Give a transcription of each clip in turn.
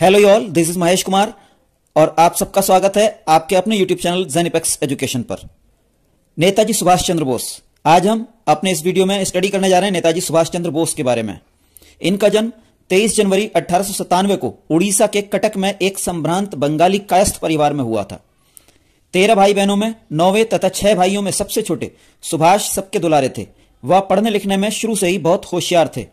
Hello all this is Mahesh Kumar और आप सबका स्वागत है आपके अपने यूट्यूब चैनल जेनिपेक्स एजुकेशन पर। नेताजी सुभाष चंद्र बोस, आज हम अपने इस वीडियो में स्टडी करने जा रहे हैं नेताजी सुभाष चंद्र बोस के बारे में। इनका जन्म 23 जनवरी अठारह सौ सत्तानवे को उड़ीसा के कटक में एक संभ्रांत बंगाली कायस्थ परिवार में हुआ था। तेरह भाई बहनों में नौवे तथा छह भाइयों में सबसे छोटे सुभाष सबके दुलारे थे। वह पढ़ने लिखने में शुरू से ही बहुत होशियार थे।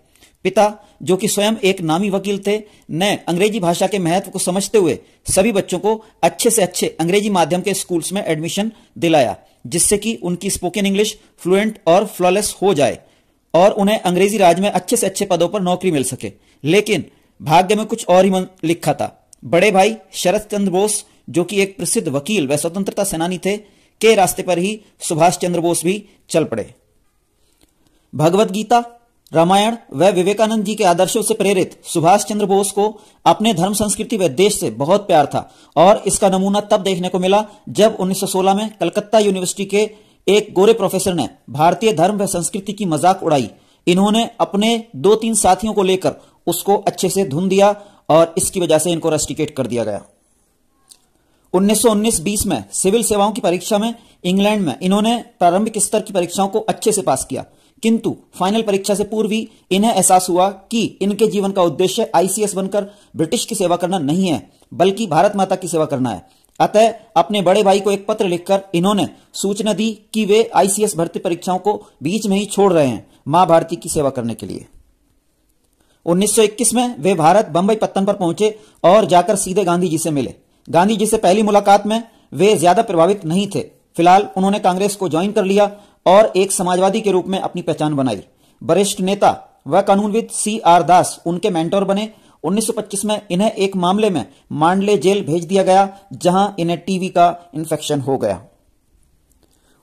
पिता, जो कि स्वयं एक नामी वकील थे, ने अंग्रेज़ी भाषा के महत्व को समझते हुए सभी बच्चों को अच्छे से अच्छे अंग्रेज़ी माध्यम के स्कूल्स में एडमिशन दिलाया, जिससे कि उनकी स्पोकन इंग्लिश फ्लुएंट और फ्लॉलेस हो जाए और उन्हें अंग्रेज़ी राज में अच्छे से अच्छे पदों पर नौकरी मिल सके। लेकिन भाग्य में कुछ और ही लिखा था। बड़े भाई शरद चंद्र बोस, जो कि एक प्रसिद्ध वकील व स्वतंत्रता सेनानी थे, के रास्ते पर ही सुभाष चंद्र बोस भी चल पड़े। भगवत गीता रामायण व विवेकानंद जी के आदर्शों से प्रेरित सुभाष चंद्र बोस को अपने धर्म, संस्कृति व देश से बहुत प्यार था और इसका नमूना तब देखने को मिला जब 1916 में कलकत्ता यूनिवर्सिटी के एक गोरे प्रोफेसर ने भारतीय धर्म व संस्कृति की मज़ाक उड़ाई। इन्होंने अपने दो तीन साथियों को लेकर उसको अच्छे से धुन दिया और इसकी वजह से इनको रेस्टिकेट कर दिया गया। 1919-20 में सिविल सेवाओं की परीक्षा में इंग्लैंड में इन्होंने प्रारंभिक स्तर की परीक्षाओं को अच्छे से पास किया। किंतु फाइनल परीक्षा से पूर्व ही इन्हें एहसास हुआ कि इनके जीवन का उद्देश्य आईसीएस बनकर ब्रिटिश की सेवा करना नहीं है, बल्कि भारत माता की सेवा करना है। अतः अपने बड़े भाई को एक पत्र लिखकर इन्होंने सूचना दी कि वे आईसीएस भर्ती परीक्षाओं को बीच में ही छोड़ रहे हैं, माँ भारती की सेवा करने के लिए। 1921 में वे भारत बंबई पत्तन पर पहुँचे और जाकर सीधे गांधी जी से मिले। गांधी जी से पहली मुलाकात में वे ज़्यादा प्रभावित नहीं थे। फ़िलहाल उन्होंने कांग्रेस को ज्वाइन कर लिया और एक समाजवादी के रूप में अपनी पहचान बनाई। वरिष्ठ नेता व कानूनविद सी आर दास उनके मेंटोर बने। 1925 में इन्हें एक मामले में मांडले जेल भेज दिया गया, जहाँ इन्हें टीवी का इन्फेक्शन हो गया।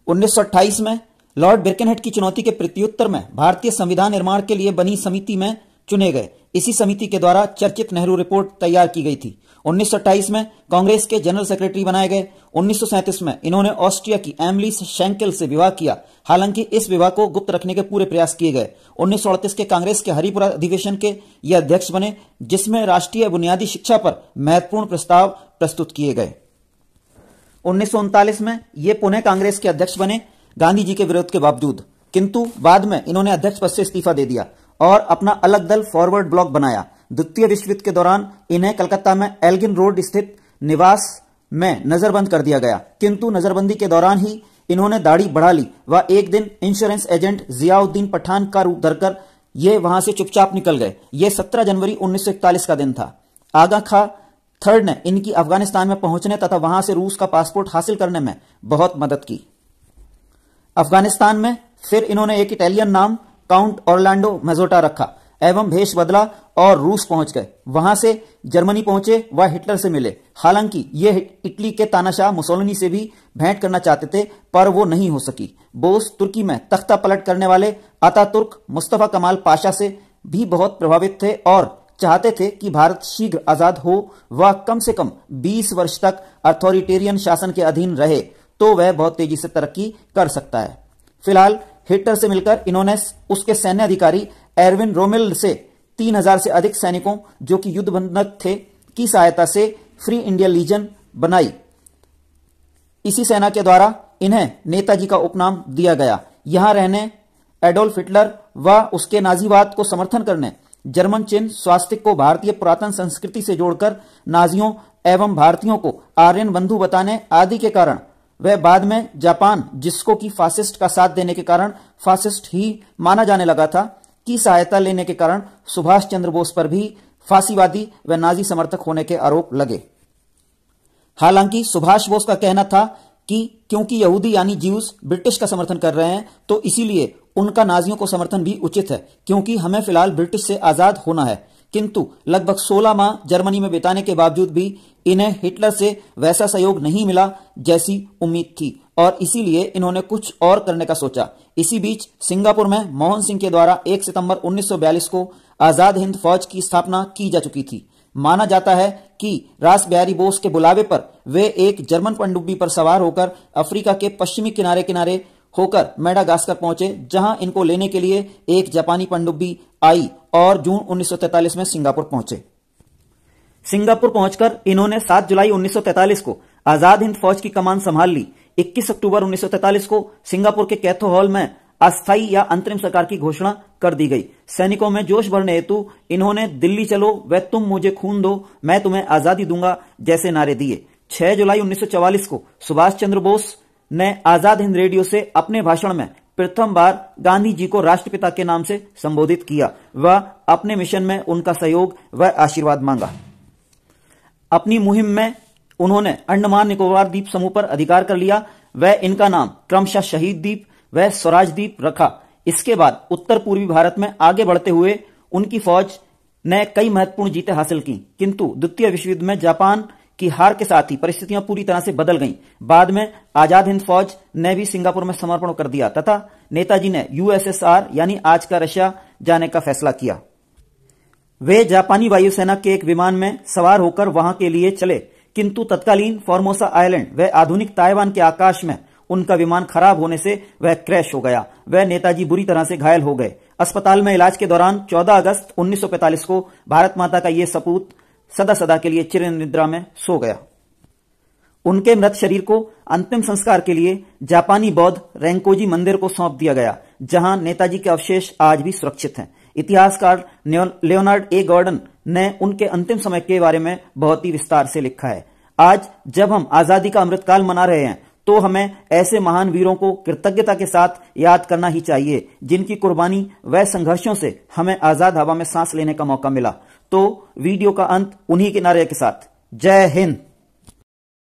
1928 में लॉर्ड बिरकेनहेट की चुनौती के प्रत्युत्तर में भारतीय संविधान निर्माण के लिए बनी समिति में चुने गए। इसी समिति के द्वारा चर्चित नेहरू रिपोर्ट तैयार की गई थी। 1928 में कांग्रेस के जनरल सेक्रेटरी बनाए गए। 1937 में इन्होंने ऑस्ट्रिया की एमली शेंकेल से विवाह किया। हालाँकि इस विवाह को गुप्त रखने के पूरे प्रयास किए गए। उन्नीस सौ अड़तीस के कांग्रेस के हरिपुरा अधिवेशन के ये अध्यक्ष बने, जिसमें राष्ट्रीय बुनियादी शिक्षा पर महत्वपूर्ण प्रस्ताव प्रस्तुत किए गए। उन्नीस सौ उनतालीस में ये पुनः कांग्रेस के अध्यक्ष बने। गांधी जी के विरोध के बावजूद। किंतु बाद में इन्होंने अध्यक्ष पद से इस्तीफा दे दिया। और अपना अलग दल फॉरवर्ड ब्लॉक बनाया। द्वितीय विश्व युद्ध के दौरान इन्हें कलकत्ता में एल्गिन रोड स्थित निवास में नजरबंद कर दिया गया। किंतु नजरबंदी के दौरान ही इन्होंने दाढ़ी बढ़ा ली व एक दिन इंश्योरेंस एजेंट जियाउद्दीन पठान का रूप धरकर ये वहाँ से चुपचाप निकल गए। ये 17 जनवरी 1941 का दिन था। आगा खा थर्ड ने इनकी अफ़गानिस्तान में पहुँचने तथा वहाँ से रूस का पासपोर्ट हासिल करने में बहुत मदद की। अफ़गानिस्तान में फिर इन्होंने एक इटालियन नाम काउंट ऑर्लैंडो, मेजोटा रखा, एवं भेष बदला और रूस पहुँच गए। वहाँ से जर्मनी पहुँचे व हिटलर से मिले। हालाँकि ये इटली के तानाशाह मुसोलिनी से भी भेंट करना चाहते थे, पर वो नहीं हो सकी। बोस तुर्की में तख्ता पलट करने वाले अता तुर्क मुस्तफ़ा कमाल पाशा से भी बहुत प्रभावित थे और चाहते थे कि भारत शीघ्र आज़ाद हो व कम से कम 20 वर्ष तक अथॉरिटेरियन शासन के अधीन रहे तो वह बहुत तेज़ी से तरक्की कर सकता है। फ़िलहाल हिटलर से मिलकर इन्होंने उसके सैन्य अधिकारी एरविन रोमिल से तीन हज़ार से अधिक सैनिकों, जो कि युद्ध बंधक थे, की सहायता से फ्री इंडिया लीजन बनाई। इसी सेना के द्वारा इन्हें नेताजी का उपनाम दिया गया। यहाँ रहने एडोल्फ हिटलर व उसके नाजीवाद को समर्थन करने जर्मन चिन्ह स्वास्थ्य को भारतीय पुरातन संस्कृति से जोड़कर नाजियों एवं भारतीयों को आर्यन बंधु बताने आदि के कारण वह बाद में जापान जिसको कि फासिस्ट का साथ देने के कारण फासिस्ट ही माना जाने लगा था की सहायता लेने के कारण सुभाष चंद्र बोस पर भी फांसीवादी व नाजी समर्थक होने के आरोप लगे। हालाँकि सुभाष बोस का कहना था कि क्योंकि यहूदी यानी जीव्स ब्रिटिश का समर्थन कर रहे हैं तो इसीलिए उनका नाजियों को समर्थन भी उचित है, क्योंकि हमें फ़िलहाल ब्रिटिश से आज़ाद होना है। किंतु लगभग 16 माह जर्मनी में बिताने के बावजूद भी इन्हें हिटलर से वैसा सहयोग नहीं मिला जैसी उम्मीद थी। और इसीलिए इन्होंने कुछ और करने का सोचा। इसी बीच सिंगापुर में मोहन सिंह के द्वारा 1 सितंबर 1942 को आज़ाद हिंद फौज की स्थापना की जा चुकी थी। माना जाता है कि रास बिहारी बोस के बुलावे पर वे एक जर्मन पनडुब्बी पर सवार होकर अफ्रीका के पश्चिमी किनारे किनारे होकर मेडागास्कर पहुँचे, जहाँ इनको लेने के लिए एक जापानी पनडुब्बी आई और जून 1943 में सिंगापुर पहुँचे। सिंगापुर पहुंचकर इन्होंने 7 जुलाई 1943 को आज़ाद हिंद फौज की कमान संभाल ली। 21 अक्टूबर 1943 को सिंगापुर के कैथो हॉल में अस्थायी या अंतरिम सरकार की घोषणा कर दी गई। सैनिकों में जोश भरने हेतु इन्होंने दिल्ली चलो व तुम मुझे खून दो, मैं तुम्हें आज़ादी दूँगा जैसे नारे दिए। 6 जुलाई 1944 को सुभाष चंद्र बोस ने आज़ाद हिंद रेडियो से अपने भाषण में प्रथम बार गांधी जी को राष्ट्रपिता के नाम से संबोधित किया। व अपने मिशन में उनका सहयोग व आशीर्वाद मांगा। अपनी मुहिम में उन्होंने अंडमान निकोबार द्वीप समूह पर अधिकार कर लिया। व इनका नाम क्रमशः शहीद द्वीप व स्वराज द्वीप रखा। इसके बाद उत्तर पूर्वी भारत में आगे बढ़ते हुए उनकी फौज ने कई महत्वपूर्ण जीतें हासिल की। किंतु द्वितीय विश्व युद्ध में जापान की हार के साथ ही परिस्थितियाँ पूरी तरह से बदल गईं। बाद में आज़ाद हिंद फौज ने भी सिंगापुर में समर्पण कर दिया तथा नेताजी ने यूएसएसआर यानी आज का रशिया जाने का फैसला किया। वे जापानी वायुसेना के एक विमान में सवार होकर वहाँ के लिए चले, किंतु तत्कालीन फॉर्मोसा आइलैंड व आधुनिक ताइवान के आकाश में उनका विमान खराब होने से वह क्रैश हो गया। वह नेताजी बुरी तरह से घायल हो गए। अस्पताल में इलाज के दौरान 14 अगस्त 1945 को भारत माता का ये सपूत सदा सदा के लिए चिर निद्रा में सो गया। उनके मृत शरीर को अंतिम संस्कार के लिए जापानी बौद्ध रैंकोजी मंदिर को सौंप दिया गया, जहाँ नेताजी के अवशेष आज भी सुरक्षित हैं। इतिहासकार लियोनार्ड ए. गॉर्डन ने उनके अंतिम समय के बारे में बहुत ही विस्तार से लिखा है। आज जब हम आज़ादी का अमृतकाल मना रहे हैं तो हमें ऐसे महान वीरों को कृतज्ञता के साथ याद करना ही चाहिए, जिनकी कुर्बानी व संघर्षों से हमें आज़ाद हवा में सांस लेने का मौका मिला। तो वीडियो का अंत उन्हीं के नारे के साथ। जय हिंद।